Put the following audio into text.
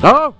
Tá bom?